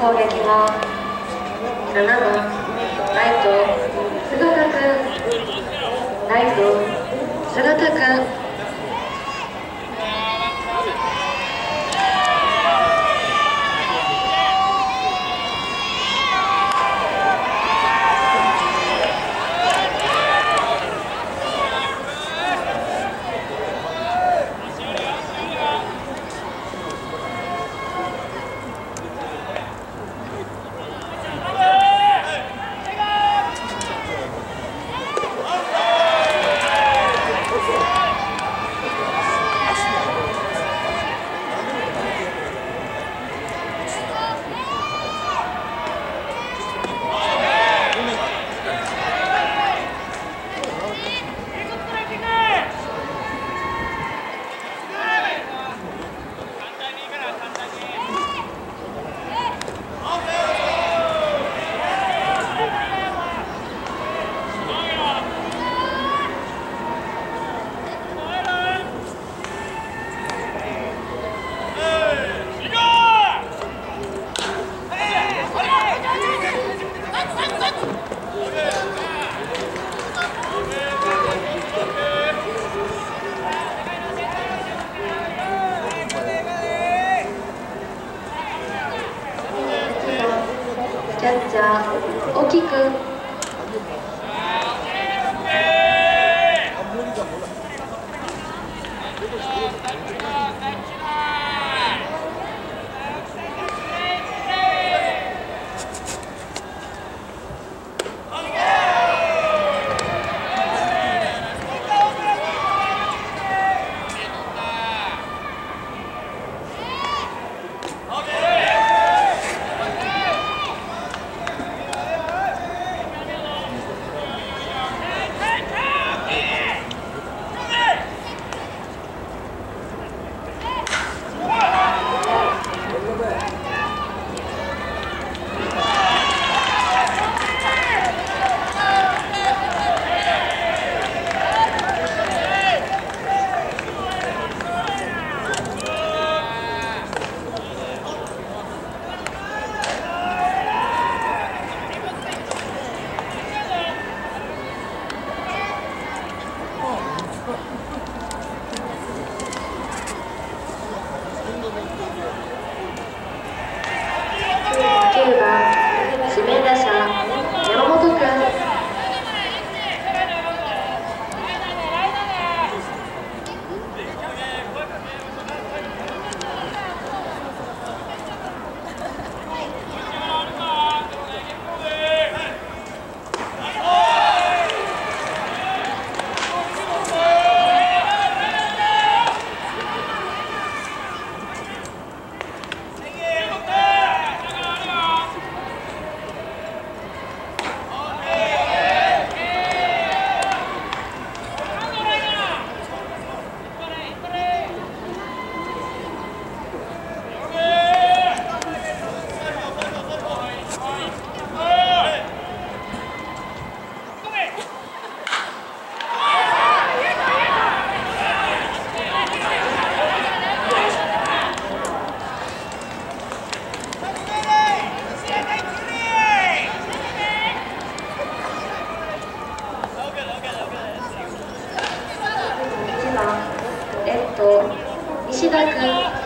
攻撃は7番ライト菅田君ライト菅田君大きく大哥